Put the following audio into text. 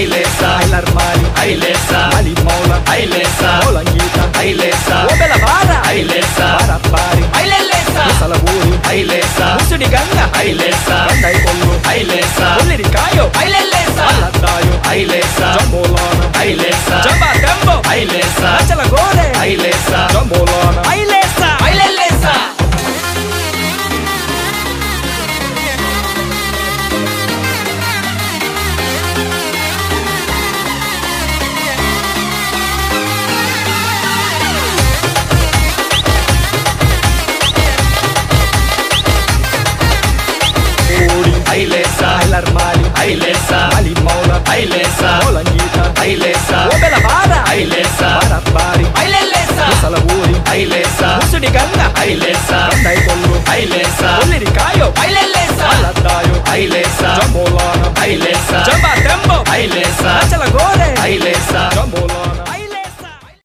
Ailesa, Ailarmali Ailesa, Alimola Ailesa, Olangita Ailesa, Obela Bara Ailesa, Barapari Ailesa, Salaburi Ailesa, Musudi Ganga Ailesa, Kandai Kollu Ailesa, Ulliri Kayo Ailesa, Alladayo Ailesa, Jambolana Ailesa, Jamba Tembo Ailesa, Achala Gore Ailesa, Jambolana Ailesa, Olangita Ailesa, Obela Bara Ailesa, Barapari Ailesa, Salaburi Ailesa, Musudi Ganga